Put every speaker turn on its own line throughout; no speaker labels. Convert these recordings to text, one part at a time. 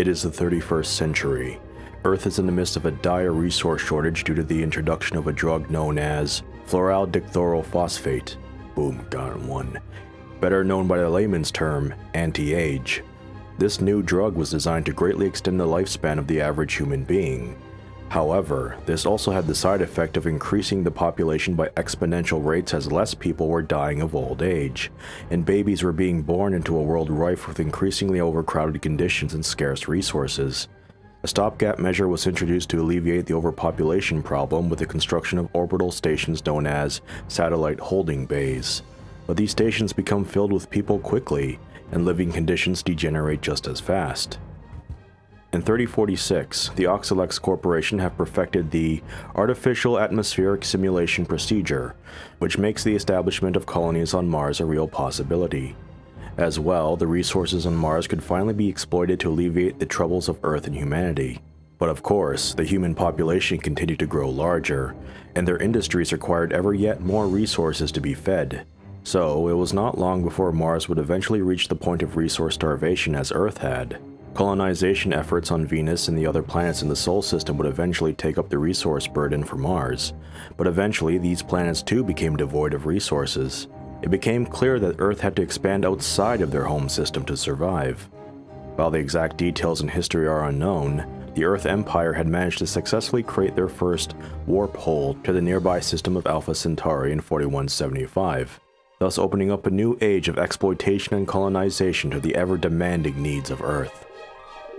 It is the 31st century. Earth is in the midst of a dire resource shortage due to the introduction of a drug known as fluoraldichlorophosphate. Boom, got one. Better known by the layman's term, anti-age. This new drug was designed to greatly extend the lifespan of the average human being. However, this also had the side effect of increasing the population by exponential rates as less people were dying of old age, and babies were being born into a world rife with increasingly overcrowded conditions and scarce resources. A stopgap measure was introduced to alleviate the overpopulation problem with the construction of orbital stations known as satellite holding bays. But these stations become filled with people quickly, and living conditions degenerate just as fast. In 3046, the Oxalex Corporation have perfected the Artificial Atmospheric Simulation Procedure, which makes the establishment of colonies on Mars a real possibility. As well, the resources on Mars could finally be exploited to alleviate the troubles of Earth and humanity. But of course, the human population continued to grow larger, and their industries required ever yet more resources to be fed. So, it was not long before Mars would eventually reach the point of resource starvation as Earth had. Colonization efforts on Venus and the other planets in the Sol system would eventually take up the resource burden for Mars, but eventually these planets too became devoid of resources. It became clear that Earth had to expand outside of their home system to survive. While the exact details in history are unknown, the Earth Empire had managed to successfully create their first warp hole to the nearby system of Alpha Centauri in 4175, thus opening up a new age of exploitation and colonization to the ever-demanding needs of Earth.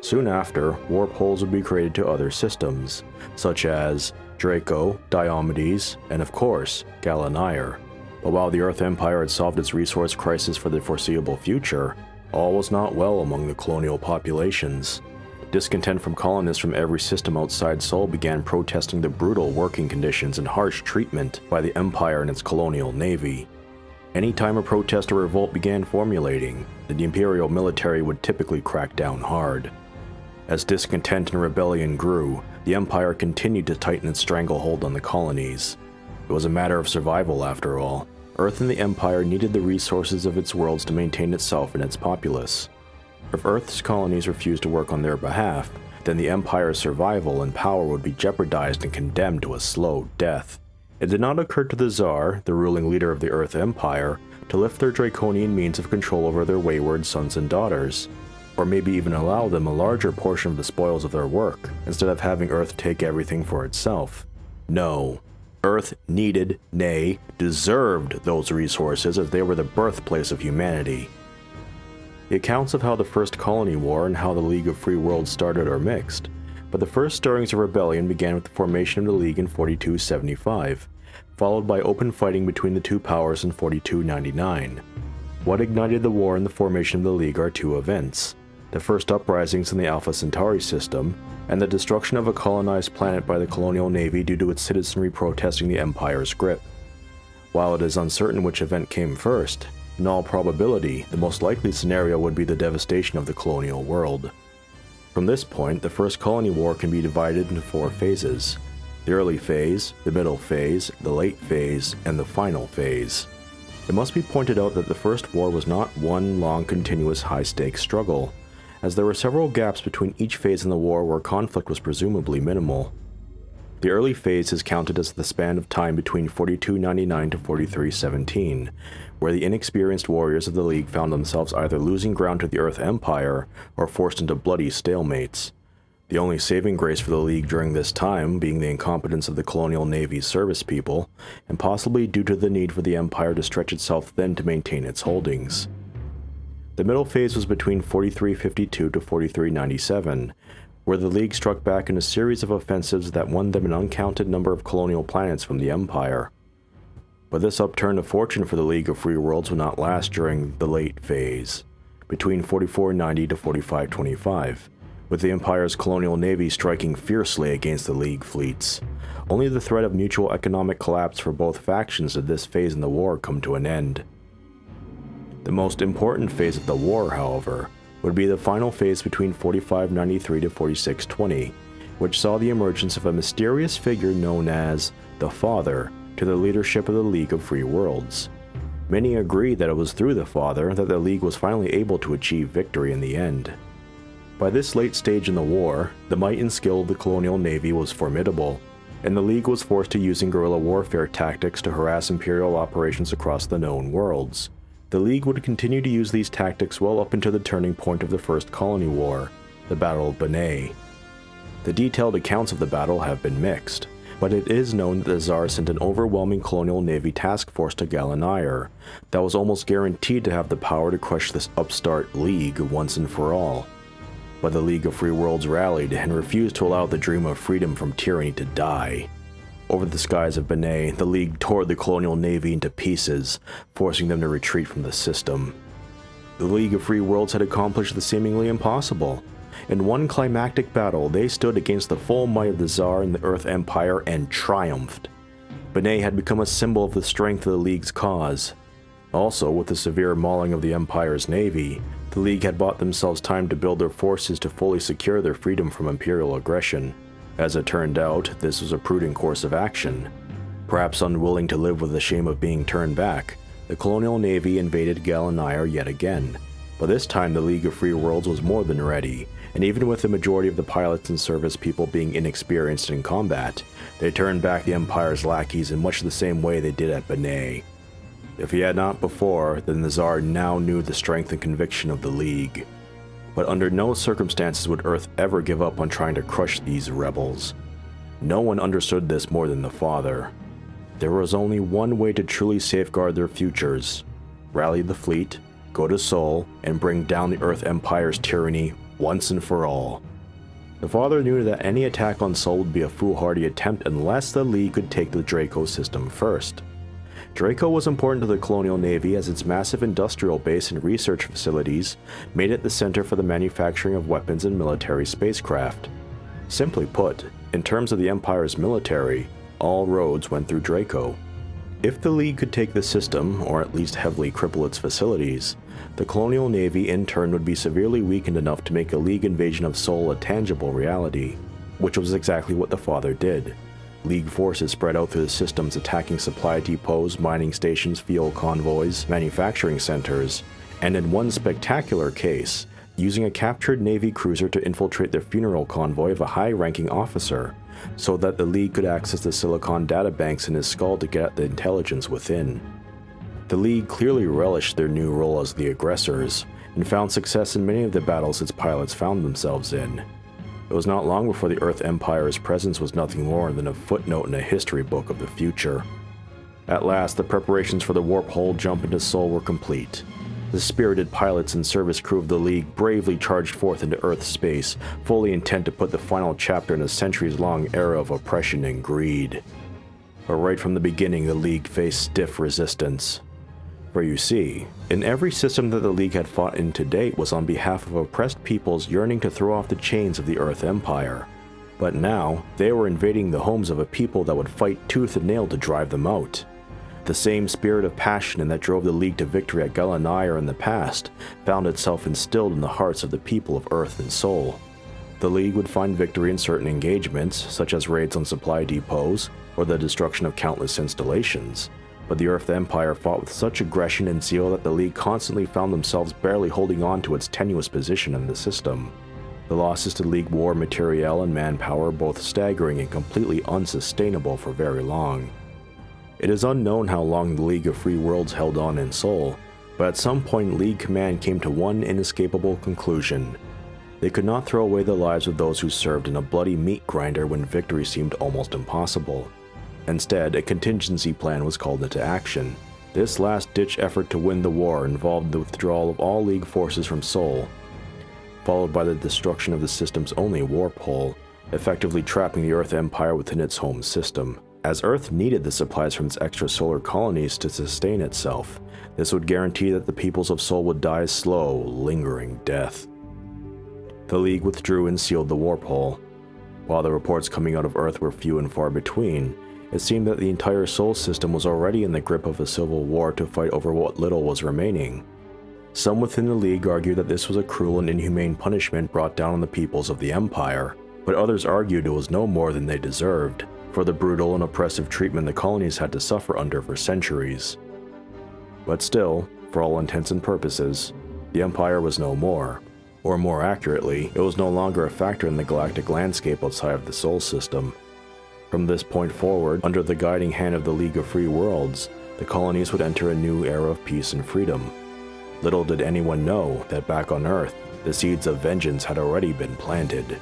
Soon after, warp holes would be created to other systems, such as Draco, Diomedes, and of course, Gala-Nyr. But while the Earth Empire had solved its resource crisis for the foreseeable future, all was not well among the colonial populations. Discontent from colonists from every system outside Sol began protesting the brutal working conditions and harsh treatment by the Empire and its colonial navy. Any time a protest or revolt began formulating, the Imperial military would typically crack down hard. As discontent and rebellion grew, the Empire continued to tighten its stranglehold on the colonies. It was a matter of survival after all. Earth and the Empire needed the resources of its worlds to maintain itself and its populace. If Earth's colonies refused to work on their behalf, then the Empire's survival and power would be jeopardized and condemned to a slow death. It did not occur to the Tsar, the ruling leader of the Earth Empire, to lift their draconian means of control over their wayward sons and daughters or maybe even allow them a larger portion of the spoils of their work, instead of having Earth take everything for itself. No. Earth needed, nay, deserved those resources as they were the birthplace of humanity. The accounts of how the First Colony War and how the League of Free Worlds started are mixed, but the first stirrings of rebellion began with the formation of the League in 4275, followed by open fighting between the two powers in 4299. What ignited the war and the formation of the League are two events the first uprisings in the Alpha Centauri system, and the destruction of a colonized planet by the colonial navy due to its citizenry protesting the Empire's grip. While it is uncertain which event came first, in all probability, the most likely scenario would be the devastation of the colonial world. From this point, the First Colony War can be divided into four phases. The early phase, the middle phase, the late phase, and the final phase. It must be pointed out that the First War was not one long continuous high-stakes struggle as there were several gaps between each phase in the war where conflict was presumably minimal. The early phase is counted as the span of time between 4299 to 4317, where the inexperienced warriors of the League found themselves either losing ground to the Earth Empire or forced into bloody stalemates. The only saving grace for the League during this time being the incompetence of the colonial navy's service people, and possibly due to the need for the Empire to stretch itself thin to maintain its holdings. The middle phase was between 4352 to 4397, where the League struck back in a series of offensives that won them an uncounted number of colonial planets from the Empire. But this upturn of fortune for the League of Free Worlds would not last during the late phase, between 4490 to 4525, with the Empire's colonial navy striking fiercely against the League fleets. Only the threat of mutual economic collapse for both factions did this phase in the war come to an end. The most important phase of the war, however, would be the final phase between 4593 to 4620, which saw the emergence of a mysterious figure known as the Father to the leadership of the League of Free Worlds. Many agree that it was through the Father that the League was finally able to achieve victory in the end. By this late stage in the war, the might and skill of the colonial navy was formidable, and the League was forced to using guerrilla warfare tactics to harass Imperial operations across the known worlds. The League would continue to use these tactics well up into the turning point of the First Colony War, the Battle of Banai. The detailed accounts of the battle have been mixed, but it is known that the Tsar sent an overwhelming colonial navy task force to Galinar that was almost guaranteed to have the power to crush this upstart League once and for all. But the League of Free Worlds rallied and refused to allow the dream of freedom from tyranny to die. Over the skies of Banai, the League tore the colonial navy into pieces, forcing them to retreat from the system. The League of Free Worlds had accomplished the seemingly impossible. In one climactic battle, they stood against the full might of the Tsar and the Earth Empire and triumphed. Banai had become a symbol of the strength of the League's cause. Also, with the severe mauling of the Empire's navy, the League had bought themselves time to build their forces to fully secure their freedom from Imperial aggression. As it turned out, this was a prudent course of action. Perhaps unwilling to live with the shame of being turned back, the colonial navy invaded Galinar yet again. But this time the League of Free Worlds was more than ready, and even with the majority of the pilots and service people being inexperienced in combat, they turned back the Empire's lackeys in much the same way they did at Banai. If he had not before, then the Tsar now knew the strength and conviction of the League but under no circumstances would Earth ever give up on trying to crush these rebels. No one understood this more than the father. There was only one way to truly safeguard their futures rally the fleet, go to Sol, and bring down the Earth Empire's tyranny once and for all. The father knew that any attack on Sol would be a foolhardy attempt unless the League could take the Draco system first. Draco was important to the Colonial Navy as its massive industrial base and research facilities made it the center for the manufacturing of weapons and military spacecraft. Simply put, in terms of the Empire's military, all roads went through Draco. If the League could take the system, or at least heavily cripple its facilities, the Colonial Navy in turn would be severely weakened enough to make a League invasion of Sol a tangible reality, which was exactly what the father did. League forces spread out through the systems attacking supply depots, mining stations, fuel convoys, manufacturing centers, and in one spectacular case, using a captured Navy cruiser to infiltrate the funeral convoy of a high-ranking officer, so that the League could access the Silicon databanks in his skull to get at the intelligence within. The League clearly relished their new role as the aggressors, and found success in many of the battles its pilots found themselves in, it was not long before the Earth Empire's presence was nothing more than a footnote in a history book of the future. At last, the preparations for the warp hole jump into Sol were complete. The spirited pilots and service crew of the League bravely charged forth into Earth space, fully intent to put the final chapter in a centuries-long era of oppression and greed. But right from the beginning, the League faced stiff resistance. For you see, in every system that the League had fought in to date was on behalf of oppressed peoples yearning to throw off the chains of the Earth Empire. But now, they were invading the homes of a people that would fight tooth and nail to drive them out. The same spirit of passion that drove the League to victory at Galinar in the past found itself instilled in the hearts of the people of Earth and Sol. The League would find victory in certain engagements, such as raids on supply depots, or the destruction of countless installations, but the Earth Empire fought with such aggression and zeal that the League constantly found themselves barely holding on to its tenuous position in the system. The losses to League war materiel and manpower both staggering and completely unsustainable for very long. It is unknown how long the League of Free Worlds held on in Sol, but at some point League Command came to one inescapable conclusion. They could not throw away the lives of those who served in a bloody meat grinder when victory seemed almost impossible. Instead, a contingency plan was called into action. This last-ditch effort to win the war involved the withdrawal of all League forces from Sol, followed by the destruction of the system's only warp hole, effectively trapping the Earth Empire within its home system. As Earth needed the supplies from its extrasolar colonies to sustain itself, this would guarantee that the peoples of Sol would die a slow, lingering death. The League withdrew and sealed the warp hole. While the reports coming out of Earth were few and far between, it seemed that the entire Sol system was already in the grip of a civil war to fight over what little was remaining. Some within the League argued that this was a cruel and inhumane punishment brought down on the peoples of the Empire, but others argued it was no more than they deserved, for the brutal and oppressive treatment the colonies had to suffer under for centuries. But still, for all intents and purposes, the Empire was no more. Or more accurately, it was no longer a factor in the galactic landscape outside of the Sol system. From this point forward, under the guiding hand of the League of Free Worlds, the colonies would enter a new era of peace and freedom. Little did anyone know that back on Earth, the seeds of vengeance had already been planted.